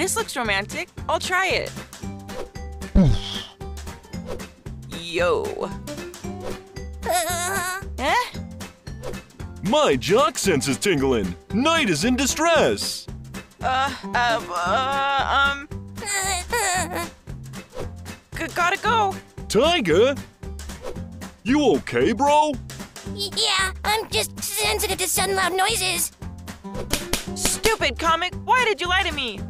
This looks romantic. I'll try it. Yo. Uh, Eh? My jock sense is tingling. Knight is in distress. Uh, uh, uh, um, g- gotta go. Tiger? You okay, bro? yeah, I'm just sensitive to sudden loud noises. Stupid comic, why did you lie to me?